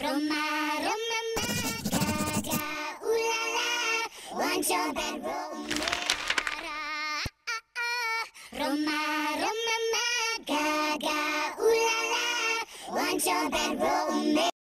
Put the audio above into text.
Roma, Roma, ma, gaga, ooh la la. Want your bed, Roma. Roma, Roma, ma, gaga, ooh la la. Want your bed, Romera.